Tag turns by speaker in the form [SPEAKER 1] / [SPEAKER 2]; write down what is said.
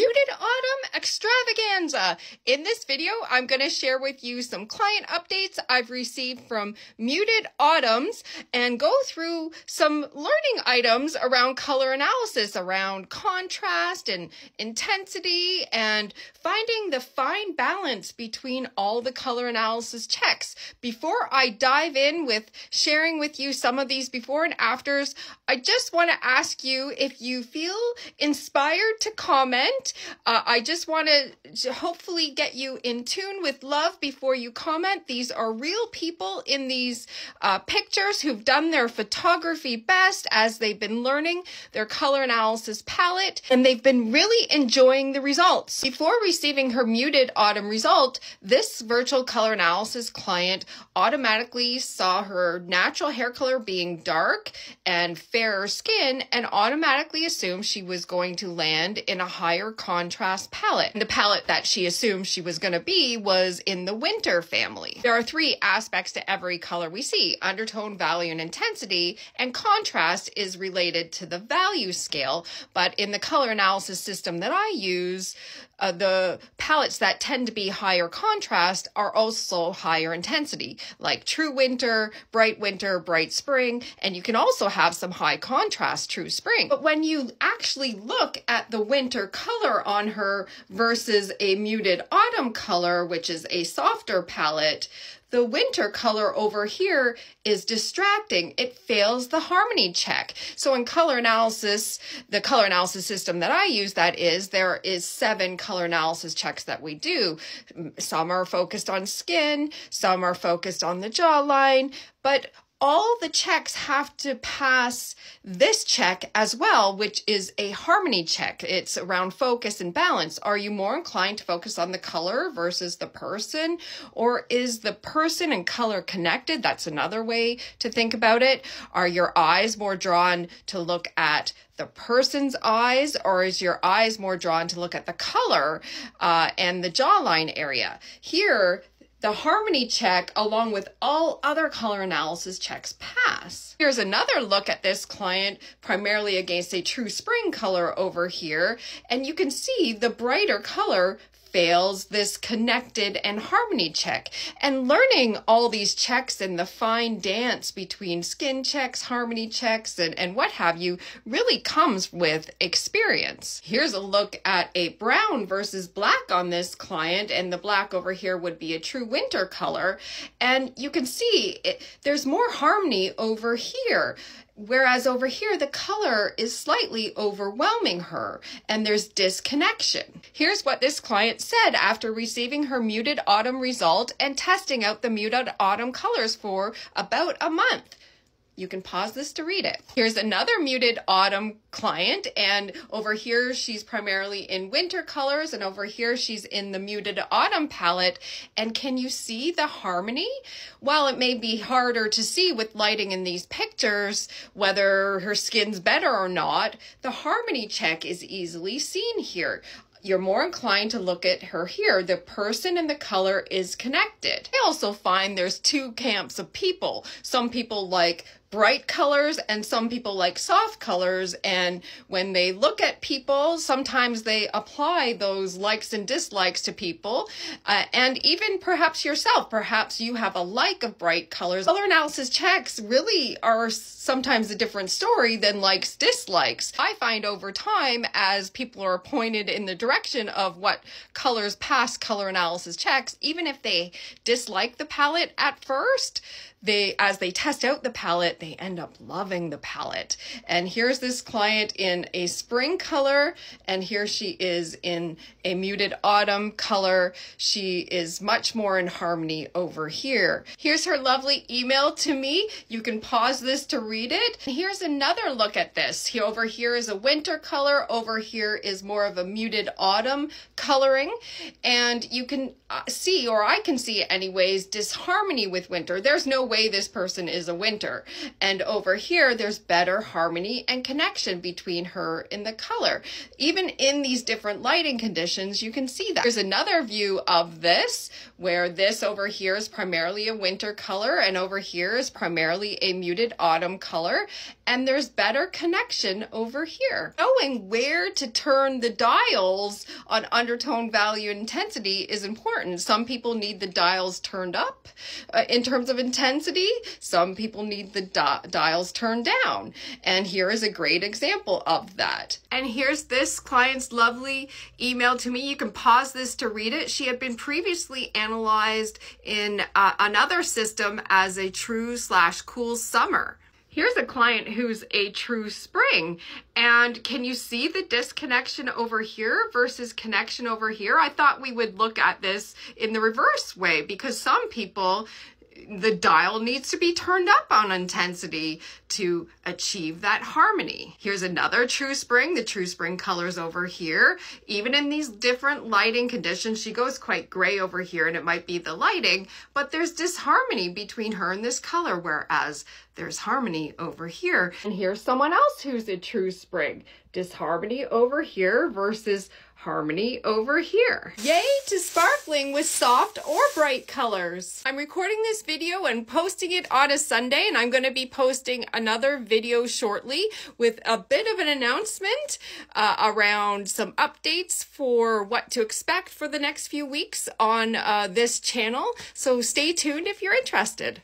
[SPEAKER 1] Muted Autumn Extravaganza. In this video, I'm going to share with you some client updates I've received from Muted Autumns and go through some learning items around color analysis, around contrast and intensity, and finding the fine balance between all the color analysis checks. Before I dive in with sharing with you some of these before and afters, I just want to ask you if you feel inspired to comment uh, I just want to hopefully get you in tune with love before you comment. These are real people in these uh, pictures who've done their photography best as they've been learning their color analysis palette and they've been really enjoying the results. Before receiving her muted autumn result, this virtual color analysis client automatically saw her natural hair color being dark and fairer skin and automatically assumed she was going to land in a higher contrast palette. The palette that she assumed she was going to be was in the winter family. There are three aspects to every color we see undertone, value, and intensity, and contrast is related to the value scale. But in the color analysis system that I use, uh, the palettes that tend to be higher contrast are also higher intensity, like true winter, bright winter, bright spring, and you can also have some high contrast true spring. But when you actually look at the winter color on her versus a muted autumn color, which is a softer palette, the winter color over here is distracting. It fails the harmony check. So in color analysis, the color analysis system that I use, that is, there is seven color analysis checks that we do. Some are focused on skin, some are focused on the jawline, but all the checks have to pass this check as well, which is a harmony check. It's around focus and balance. Are you more inclined to focus on the color versus the person? Or is the person and color connected? That's another way to think about it. Are your eyes more drawn to look at the person's eyes, or is your eyes more drawn to look at the color uh, and the jawline area? Here, the harmony check along with all other color analysis checks pass. Here's another look at this client primarily against a true spring color over here and you can see the brighter color fails this connected and harmony check. And learning all these checks and the fine dance between skin checks, harmony checks, and, and what have you really comes with experience. Here's a look at a brown versus black on this client, and the black over here would be a true winter color. And you can see it, there's more harmony over here. Whereas over here, the color is slightly overwhelming her and there's disconnection. Here's what this client said after receiving her muted autumn result and testing out the muted autumn colors for about a month. You can pause this to read it. Here's another muted autumn client, and over here she's primarily in winter colors, and over here she's in the muted autumn palette. And can you see the harmony? While it may be harder to see with lighting in these pictures whether her skin's better or not, the harmony check is easily seen here you're more inclined to look at her here. The person and the color is connected. I also find there's two camps of people. Some people like bright colors and some people like soft colors. And when they look at people sometimes they apply those likes and dislikes to people. Uh, and even perhaps yourself perhaps you have a like of bright colors. Color analysis checks really are sometimes a different story than likes dislikes. I find over time as people are pointed in the direction of what colors pass color analysis checks even if they dislike the palette at first they as they test out the palette they end up loving the palette. And here's this client in a spring color and here she is in a muted autumn color. She is much more in harmony over here. Here's her lovely email to me. You can pause this to read it. Here's another look at this. Over here is a winter color. Over here is more of a muted autumn coloring. And you can uh, see or i can see anyways disharmony with winter. There's no way this person is a winter. And over here, there's better harmony and connection between her and the color. Even in these different lighting conditions, you can see that. There's another view of this where this over here is primarily a winter color and over here is primarily a muted autumn color. And there's better connection over here. Knowing where to turn the dials on undertone value intensity is important. Some people need the dials turned up uh, in terms of intensity. Some people need the di dials turned down. And here is a great example of that. And here's this client's lovely email to me. You can pause this to read it. She had been previously analyzed in uh, another system as a true slash cool summer. Here's a client who's a true spring. And can you see the disconnection over here versus connection over here? I thought we would look at this in the reverse way because some people the dial needs to be turned up on intensity to achieve that harmony. Here's another true spring. The true spring colors over here. Even in these different lighting conditions, she goes quite gray over here and it might be the lighting, but there's disharmony between her and this color, whereas there's harmony over here. And here's someone else who's a true spring. Disharmony over here versus harmony over here. Yay to sparkling with soft or bright colors. I'm recording this video and posting it on a Sunday and I'm going to be posting another video shortly with a bit of an announcement uh, around some updates for what to expect for the next few weeks on uh, this channel. So stay tuned if you're interested.